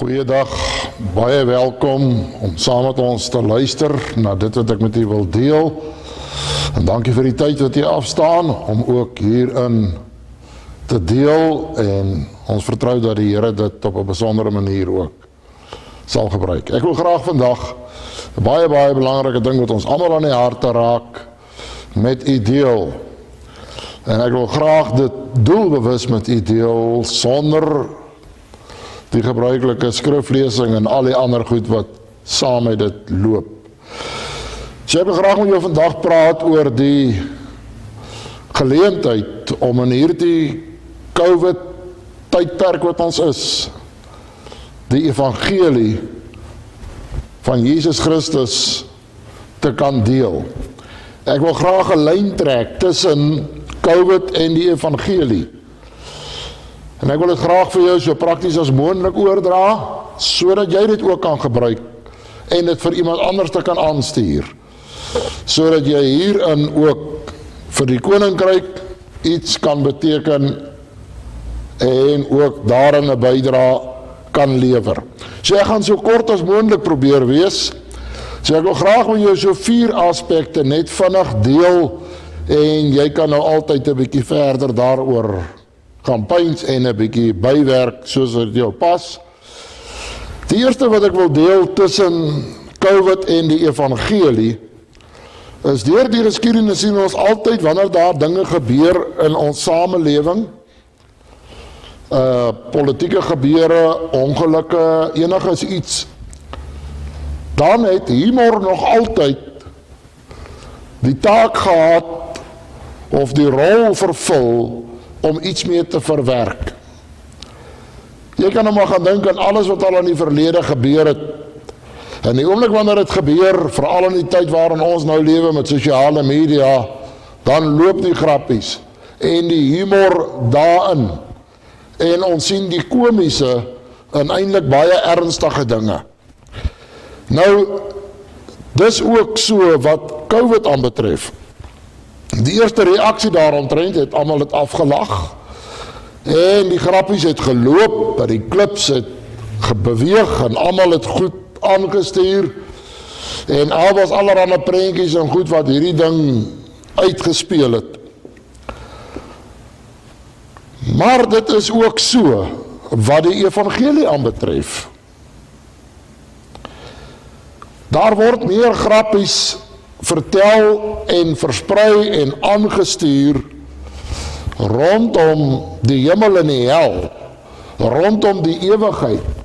Goeiedag. Baie welkom om saam met ons te luister na dit wat ek met u wil deel. En dankie vir die tyd wat u afstaan om ook hierin te deel en ons vertrou dat die Here dit op 'n besondere manier ook sal gebruik. Ek wil graag vandag 'n baie baie belangrike ding wat ons almal aan die harte raak met u deel. En ek wil graag dit doelbewus met u deel sonder die gebruikelike skriflesing en al die ander goed wat saam met dit loop. So ek wil graag met jou vandag praat oor die geleentheid om in hierdie COVID tydperk wat ons is die evangelie van Jesus Christus te kan deel. Ek wil graag 'n lyn trek tussen COVID en die evangelie. En ek wil dit graag vir jou so prakties as moontlik oordra sodat jy dit ook kan gebruik en dit vir iemand anders te kan aanstuur. Sodat jy hierin ook vir die koninkryk iets kan beteken en ook daarin 'n bydrae kan lewer. So ek gaan so kort as moontlik probeer wees. So ek wil graag met jou so vier aspekte net vinnig deel en jy kan nou altyd 'n bietjie verder daaroor kampanjes en 'n bietjie bywerk soos dit jou pas. Die eerste wat ek wil deel tussen COVID en die evangelie is deur die geskiedenis sien ons altyd wanneer daar dinge gebeur in ons samelewing uh politieke gebeure, ongelukke, enigiets iets dan het humor nog altyd die taak gehad of die rol vervul om iets mee te verwerk. Jy kan nou maar gaan dink aan alles wat al in die verlede gebeur het. En die oomblik wanneer dit gebeur, veral in die tyd waarin ons nou lewe met sosiale media, dan loop die grappies en die humor daarin. En ons sien die komiese en eintlik baie ernstige dinge. Nou dis ook so wat COVID aanbetref. Die eerste reaksie daaromtrent het almal dit afgelag. En die grappies het geloop, dat die klips het gebeweeg en almal het goed aangestuur. En al was allerlei prentjies en goed wat hierdie ding uitgespeel het. Maar dit is ook so wat die evangelie aanbetref. Daar word meer grappies vertel en versprei en aangestuur rondom die hemel en die hel rondom die ewigheid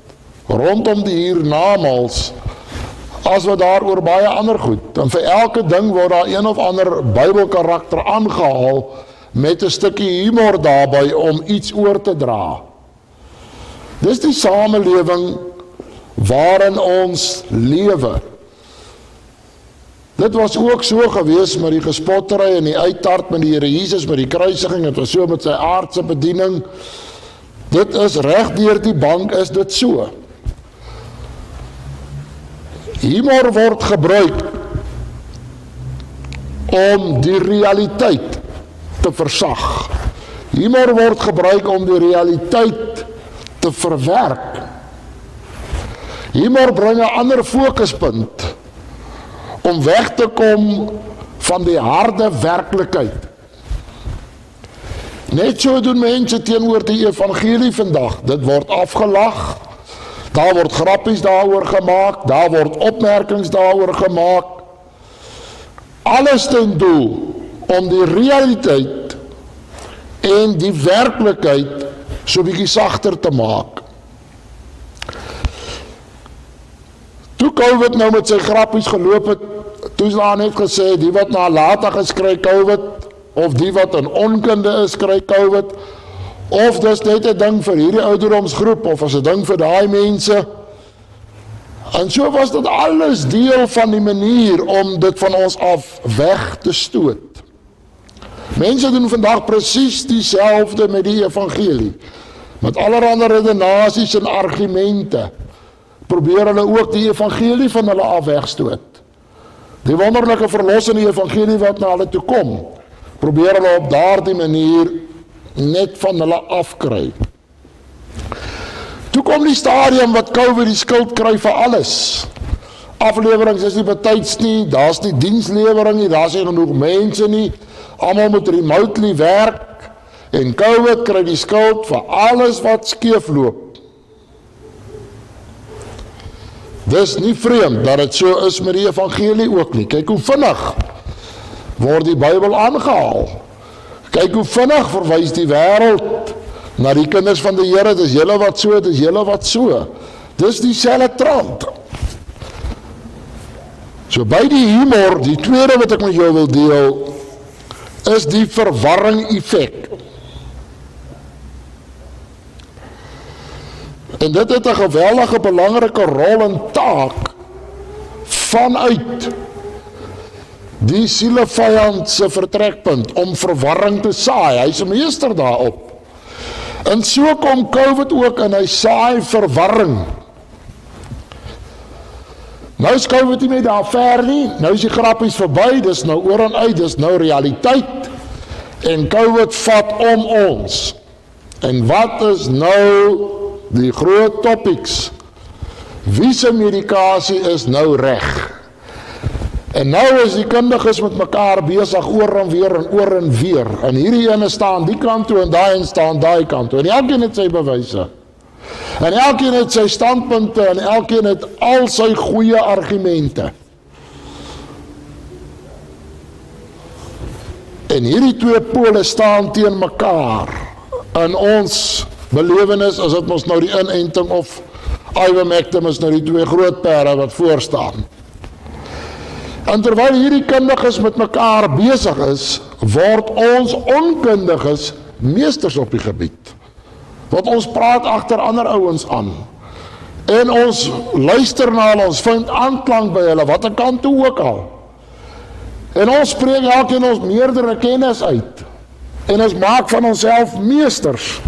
rondom die hiernamaals as wat daaroor baie ander goed. En vir elke ding word daar een of ander Bybelkarakter aangehaal met 'n stukkie humor daarbey om iets oor te dra. Dis die samelewing waarin ons lewe Dit was ook so gewees met die gespottery en die uittart met die Here Jesus met die kruisiging, dit was so met sy aardse bediening. Dit is reg deur die bank is dit so. Humor word gebruik om die realiteit te versag. Humor word gebruik om die realiteit te verwerk. Humor bring 'n ander fokuspunt om weg te kom van die harde werklikheid. Net so doen mense teenoor die evangelie vandag. Dit word afgelag. Daar word grappies daaroor gemaak, daar word opmerkings daaroor gemaak. Alles ten doel om die realiteit en die werklikheid so bietjie sagter te maak. Toe COVID nou met sy grappies geloop het, toe is daar net gesê die wat nalatig kry COVID of die wat in onkunde is kry COVID of dis net 'n ding vir hierdie ouderdomsgroep of as 'n ding vir daai mense. En so was dit alles deel van die manier om dit van ons af weg te stoot. Mense doen vandag presies dieselfde met die evangelie. Met allerlei redenasies en argumente probeer hulle ook die evangelie van hulle af wegstoot. Die wonderlike verlossing in die evangelie wat na hulle toe kom, probeer hulle op daardie manier net van hulle afkry. Toe kom die stadium wat COVID die skuld kry vir alles. Afleweringe is nie betyds nie, daar's nie dienslewering nie, daar's nie genoeg mense nie. Almal moet remotely werk en COVID kry die skuld vir alles wat skeefloop. Dis nie vreemd dat dit so is met die evangelie ook nie. Kyk hoe vinnig word die Bybel aangehaal. Kyk hoe vinnig verwys die wêreld na die kinders van die Here. Dis julle wat so, dis julle wat so. Dis dieselfde trant. So by die humor, die tweede wat ek met jou wil deel, is die verwarring effek. En dit het 'n geweldige belangrike rol en taak vanuit die sielevyand se vertrekpunt om verwarring te saai. Hy's 'n meester daarop. En so kom COVID ook en hy saai verwarring. Nou is COVID nie daar ver nie. Nou is die grappies verby. Dis nou oor en uit. Dis nou realiteit. En COVID vat om ons. En wat is nou die groot topics. Wie se medikasie is nou reg? En nou is die kundiges met mekaar besig oor en weer en oor en weer. En hierdie ene staan die kant toe en daai een staan daai kant toe. En elkeen het sy bewyse. En elkeen het sy standpunte en elkeen het al sy goeie argumente. En hierdie twee pole staan teen mekaar. En ons belewenis as dit mos nou die inenting of ivermectin is nou die twee groot perde wat voor staan. En terwyl hierdie kundiges met mekaar besig is, word ons onkundiges meesters op die gebied. Want ons praat agter ander ouens aan. En ons luister na hulle, ons vind aanklank by hulle, watter kant toe ook al. En ons spreek elkeen ons meerdere kennis uit. En ons maak van onsself meesters.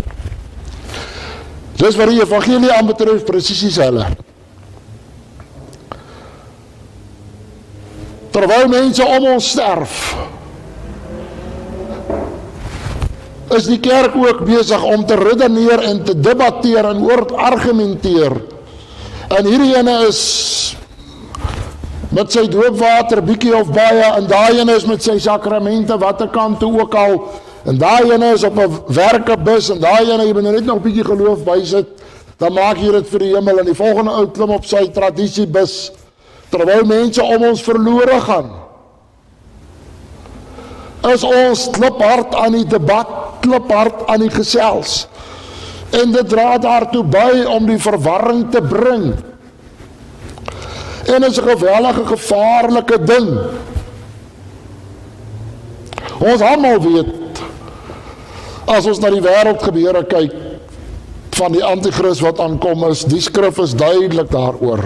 Dis wat die evangelie aanbetref presies dieselfde. Terwyl mense om ons sterf, is die kerk ook besig om te redeneer en te debatteer en oor te argumenteer. En hierdie ene is met sy doopwater bietjie of baie en daai ene is met sy sakramente watter kant toe ook al En daai ene is op 'n werkebus en daai ene jy moet nou net nog 'n bietjie geloof bysit, dan maak jy dit vir die hemel en die volgende ou klim op sy tradisiebus terwyl mense om ons verlore gaan. As ons kliphard aan die debat, kliphard aan die gesels. En dit dra daartoe by om die verwarring te bring. En is 'n gewellige gevaarlike ding. Ons almal weet as ons na die wêreld gebeure kyk van die anti-kris wat aankom is, die skrif is duidelik daaroor.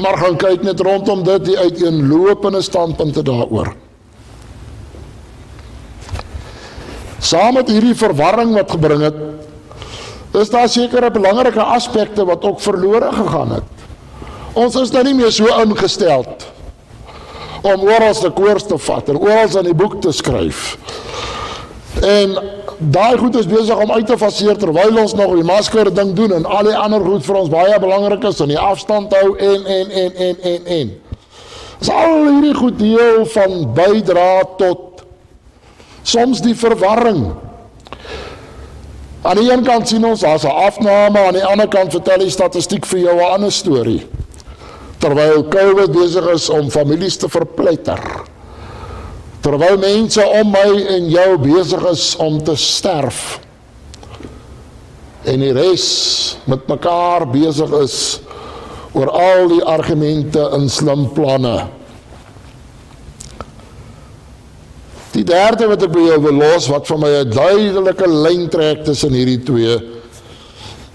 Maar gaan kyk net rondom dit die uiteenlopende standpunte daaroor. Saam met hierdie verwarring wat gebring het, is daar sekere belangrike aspekte wat ook verlore gegaan het. Ons is nou nie meer so ingestel om oral se koers te vat en oral aan die boek te skryf. En daai goed is besig om uit te faseer terwyl ons nog die masker ding doen en al die ander goed vir ons baie belangrik is en die afstand hou en en en en en en. Is al hierdie goed deel van bydra tot soms die verwarring. Aan die een kant sien ons daar's 'n afname, aan die ander kant vertel die statistiek vir jou 'n ander storie. Terwyl COVID besig is om families te verpletter terwyl mense om my en jou besig is om te sterf en die res met mekaar besig is oor al die argumente en slim planne. Die derde wat ek by jou wil los wat vir my 'n duidelike lyn trek tussen hierdie twee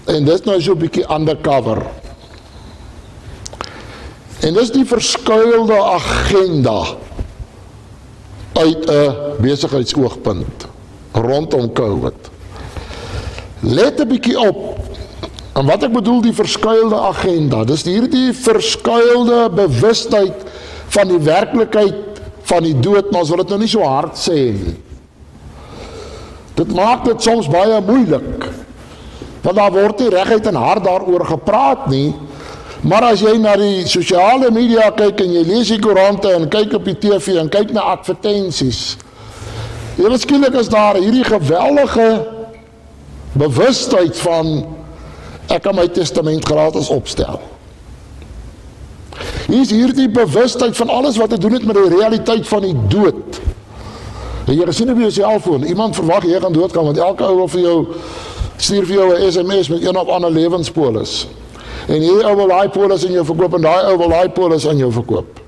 en dit is nou so 'n bietjie undercover. En dis die verskuilde agenda uit 'n besigheidsoogpunt rondom COVID. Let 'n bietjie op. En wat ek bedoel die verskuilde agenda, dis hierdie verskuilde bewustheid van die werklikheid van die dood, maar ons wil dit nou nie so hard sê nie. Dit maak dit soms baie moeilik. Want daar word nie reguit en hard daaroor gepraat nie. Maar as jy na die sosiale media kyk en jy lees die koerante en kyk op die TV en kyk na advertensies. Weet skielik is daar hierdie geweldige bewustheid van ek kan my testament gratis opstel. Hier is hierdie bewustheid van alles wat te doen het met die realiteit van die dood. En jy gesien op jou selfoon, iemand verwag jy gaan doodgaan want elke ou wil vir jou stuur vir jou 'n SMS met een of ander lewenspolis. En hierdie ou wil daai polis aan jou verkoop en daai ou wil daai polis aan jou verkoop.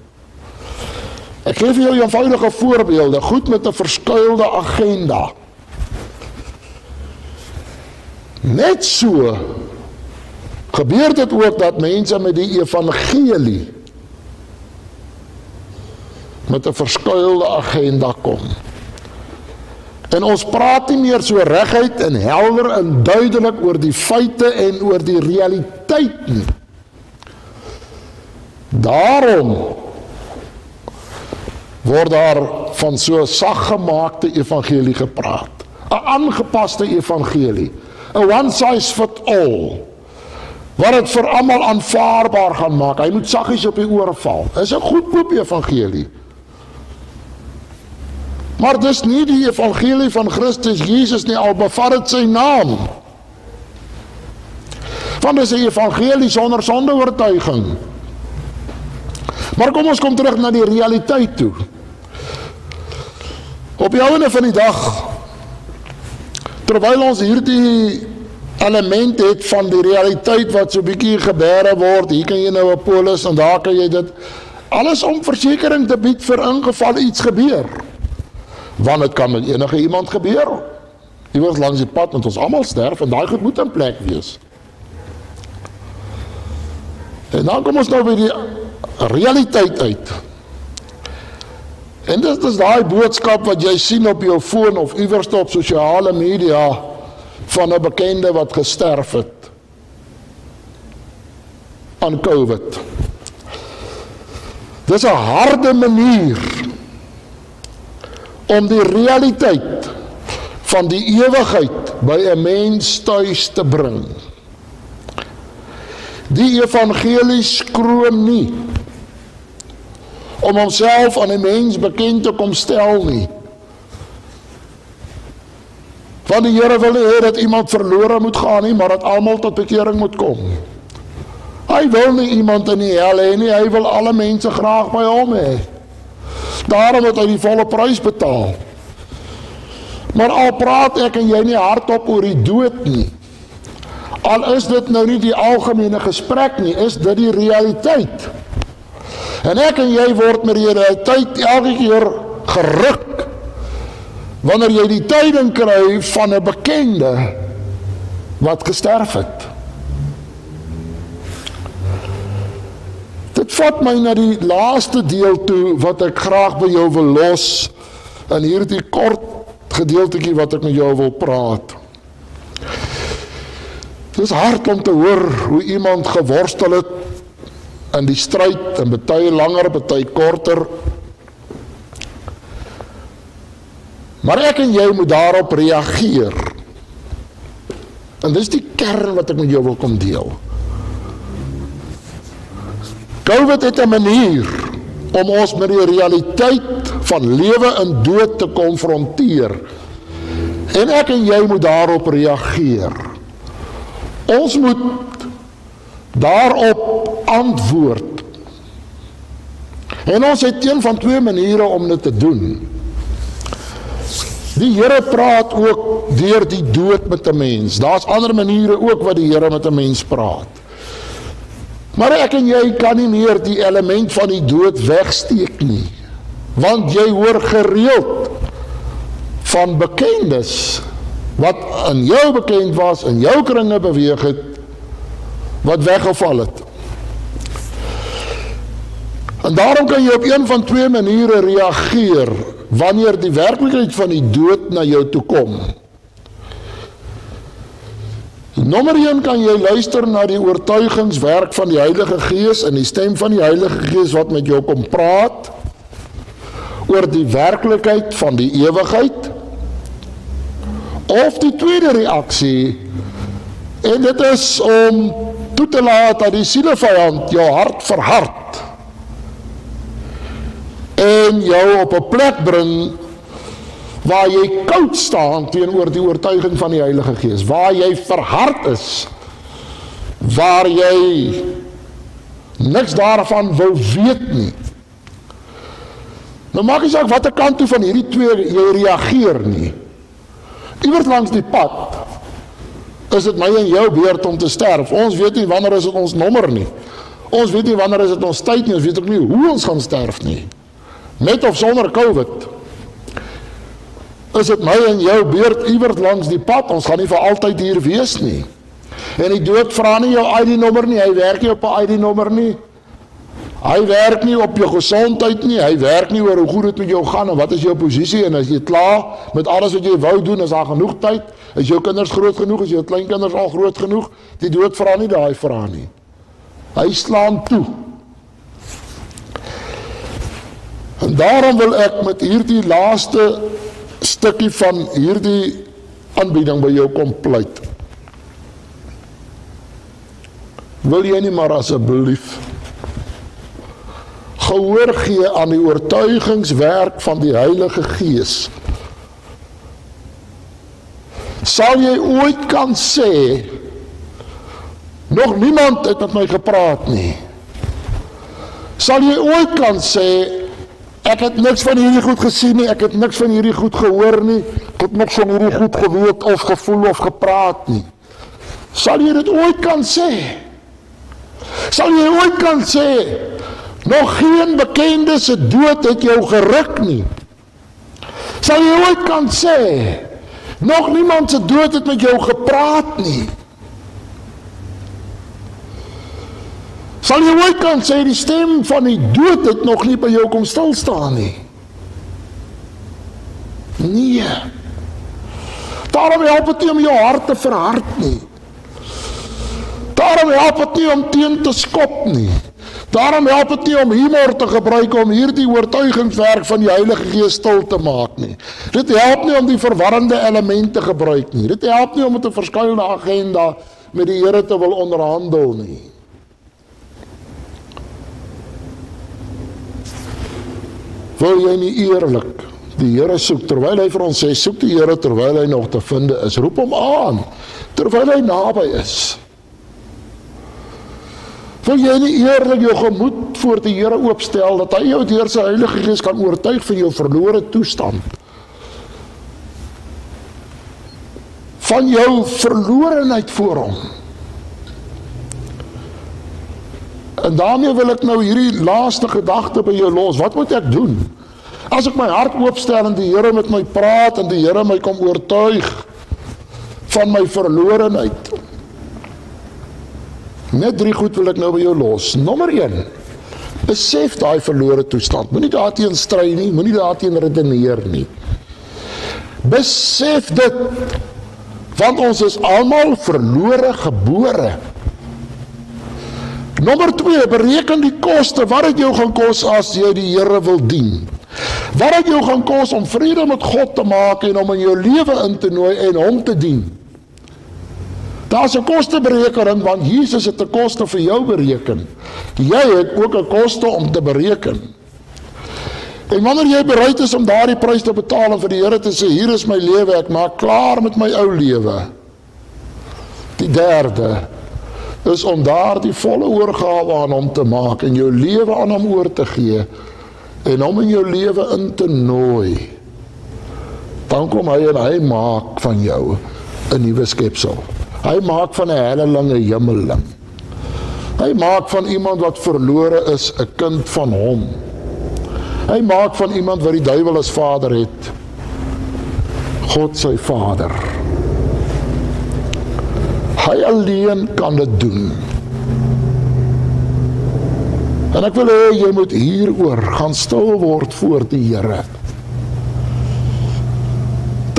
Ek gee vir jou 'n eenvoudige voorbeelde, goed met 'n verskuilde agenda. Net so gebeur dit ook dat mense met die evangelie met 'n verskuilde agenda kom. En ons praat nie meer so reguit en helder en duidelik oor die feite en oor die realiteit nie. Daarom word daar van so saggemaakte evangelie gepraat. 'n Aangepaste evangelie. 'n One size fit all. Wat dit vir almal aanvaarbaar gaan maak. Hy moet saggies op die ore val. Dis 'n goedkoop evangelie. Maar dis nie die evangelie van Christus Jesus nie al bevat dit sy naam. Want dis 'n evangelie sonder sonde oortuiging. Maar kom ons kom terug na die realiteit toe. Op die ouene van die dag terwyl ons hierdie element het van die realiteit wat so bietjie gebeure word, hier kan jy nou 'n polis en daar kan jy dit alles om versekerings te bied vir ingeval iets gebeur want dit kan met enige iemand gebeur. Iewers langs die pad met ons almal sterf en daai goed moet in plek wees. En dan kom ons nou by die realiteit uit. En dit is daai boodskap wat jy sien op jou foon of iewers op sosiale media van 'n bekende wat gesterf het aan COVID. Dis 'n harde manier om die realiteit van die ewigheid by 'n mens tuis te bring. Die evangelie skroom nie om homself aan 'n mens bekend te kom stel nie. Want die Here wil nie hê dat iemand verlore moet gaan nie, maar dat almal tot bekering moet kom. Hy wil nie iemand in die hel hê nie, hy wil alle mense graag by hom hê. Daarom het hy die volle prys betaal. Maar al praat ek en jy nie hardop oor die dood nie. Al is dit nou nie die algemene gesprek nie, is dit die realiteit. En ek en jy word met die realiteit elke keer geruk wanneer jy die tyding kry van 'n bekende wat gesterf het. Dit vat my na die laaste deel toe wat ek graag by jou wil los in hierdie kort gedeeltjie wat ek met jou wil praat. Dit is hard om te hoor hoe iemand geworstel het in die stryd en baie langer, baie korter. Maar ek en jy moet daarop reageer. En dis die kern wat ek met jou wil kom deel. COVID het 'n manier om ons met die realiteit van lewe en dood te konfronteer. En ek en jy moet daarop reageer. Ons moet daarop antwoord. En ons het een van twee maniere om dit te doen. Die Here praat ook deur die dood met 'n mens. Daar's ander maniere ook wat die Here met 'n mens praat. Maar ek en jy kan nie meer die element van die dood wegsteek nie. Want jy hoor gereeld van bekendes wat aan jou bekend was en jou kringe beweeg het wat weggeval het. En daarom kan jy op een van twee maniere reageer wanneer die werklikheid van die dood na jou toe kom. Nommer 1 kan jy luister na die oortuigingswerk van die Heilige Gees en die stem van die Heilige Gees wat met jou kom praat oor die werklikheid van die ewigheid. Of die tweede reaksie En dit is om toe te laat dat die sielevyand jou hart verhard en jou op 'n plek bring waar jy koud staan teenoor die oortuiging van die Heilige Gees, waar jy verhard is, waar jy niks daarvan wil weet nie. Nou maak nie saak watter kant toe van hierdie twee jy reageer nie. Iewers langs die pad is dit my en jou beurt om te sterf. Ons weet nie wanneer is dit ons nommer nie. Ons weet nie wanneer is dit ons tyd nie. Ons weet ook nie hoe ons gaan sterf nie. Met of sonder COVID is dit my en jou beurt iewers langs die pad. Ons gaan nie vir altyd hier wees nie. En die dood vra nie jou ID-nommer nie. Hy werk nie op 'n ID-nommer nie. Hy werk nie op jou gesondheid nie. Hy werk nie oor hoe goed dit met jou gaan en wat is jou posisie en as jy klaar met alles wat jy wou doen, is daar genoeg tyd. Is jou kinders groot genoeg? Is jou kleinkinders al groot genoeg? Die dood vra nie daai vrae nie. Hy slaan toe. En daarom wil ek met hierdie laaste stukkie van hierdie aanbieding by jou kom pleit. Wil jy nie maar asseblief gehoor gee aan die oortuigingswerk van die Heilige Gees? Sal jy ooit kan sê nog niemand het met my gepraat nie? Sal jy ooit kan sê ek het niks van hierdie goed gesien nie, ek het niks van hierdie goed gehoor nie, ek het niks van hierdie goed geweet of gevoel of gepraat nie? Sal jy dit ooit kan sê? Sal jy ooit kan sê nog geen bekende se dood het jou geruk nie? Sal jy ooit kan sê nog niemand se dood het met jou gepraat nie? Sal jy ooit kan sê die stem van die dood het nog nie by jou kom stil staan nie? Nee. Daarom help dit nie om jou hart te verhard nie. Daarom help dit nie om teen te skop nie. Daarom help dit nie om humor te gebruik om hierdie oortuigingswerk van die Heilige Gees stil te maak nie. Dit help nie om die verwarrende elemente gebruik nie. Dit help nie om met 'n verskillende agenda met die Here te wil onderhandel nie. Wil jy nie eerlik die Here soek terwyl hy vir ons sê soek die Here terwyl hy nog te vind is. Roep hom aan terwyl hy naby is. Wil jy nie eerlik jou gemoed voor die Here oopstel dat hy jou deur sy Heilige Gees kan oortuig van jou verlore toestand? Van jou verlorenheid voor hom. En daarmee wil ek nou hierdie laaste gedagte by jou los. Wat moet ek doen? As ek my hart oopstel en die Here met my praat en die Here my kom oortuig van my verlorenheid. Net drie goed wil ek nou by jou los. Nommer 1. Besef daai verlore toestand. Moenie daarteen stry nie, moenie daarteen redeneer nie. Besef dit want ons is almal verlore gebore. Nommer 2, bereken die koste wat dit jou gaan kos as jy die Here wil dien. Wat dit jou gaan kos om vrede met God te maak en om in jou lewe in te nooi en hom te dien. Daar's 'n kosteberekening want Jesus het 'n koste vir jou bereken. Jy het ook 'n koste om te bereken. En wanneer jy bereid is om daardie prys te betaal en vir die Here te sê hier is my lewe, ek maak klaar met my ou lewe. Die derde is om daardie volle oorgawe aan hom te maak en jou lewe aan hom oor te gee en hom in jou lewe in te nooi. Dan kom hy en hy maak van jou 'n nuwe skepsel. Hy maak van 'n helleling 'n hemeling. Hy maak van iemand wat verlore is 'n kind van hom. Hy maak van iemand wat die duiwel as vader het God sy vader. Hy alleen kan dit doen. En ek wil hê jy moet hieroor gaan stil word voor die Here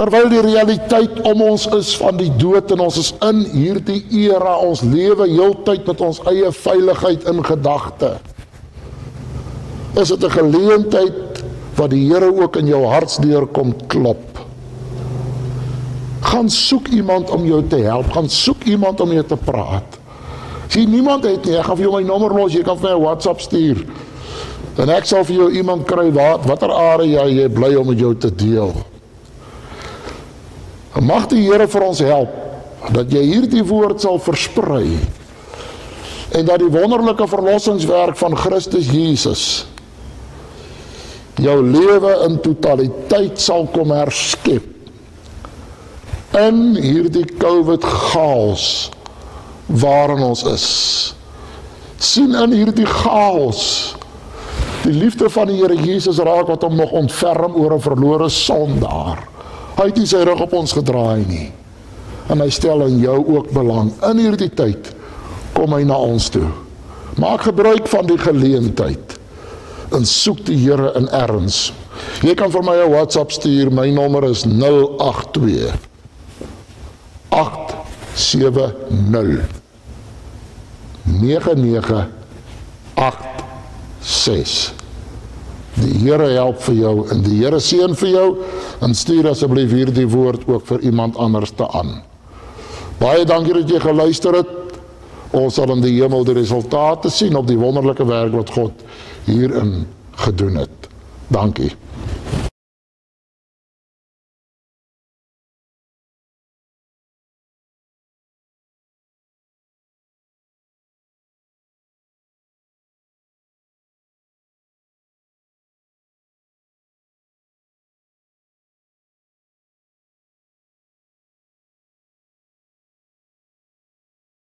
terwyl die realiteit om ons is van die dood en ons is in hierdie era ons lewe heeltyd met ons eie veiligheid in gedagte is dit 'n geleentheid wat die Here ook in jou hartsdeur kom klop Gaan soek iemand om jou te help, gaan soek iemand om jou te praat. As jy niemand het nie, ek gaan vir jou my nommer los, jy kan vir my 'n WhatsApp stuur. En ek sal vir jou iemand kry wat watter area jy bly om met jou te deel. Mag die Here vir ons help dat jy hierdie woord sal versprei en dat die wonderlike verlossingswerk van Christus Jesus jou lewe in totaliteit sal kom herskep in hierdie COVID chaos waarin ons is. sien in hierdie chaos die liefde van die Here Jesus raak wat hom nog ontferm oor 'n verlore sondaar. Hy het nie sy rug op ons gedraai nie. En hy stel in jou ook belang. In hierdie tyd kom hy na ons toe. Maak gebruik van die geleentheid en soek die Here in erns. Jy kan vir my 'n WhatsApp stuur. My nommer is 082 870 9986 Die Here help vir jou en die Here seën vir jou en stuur asseblief hierdie woord ook vir iemand anders te aan. Baie dankie dat jy geluister het. Ons sal in die hemel die resultate sien op die wonderlike werk wat God hierin gedoen het. Dankie.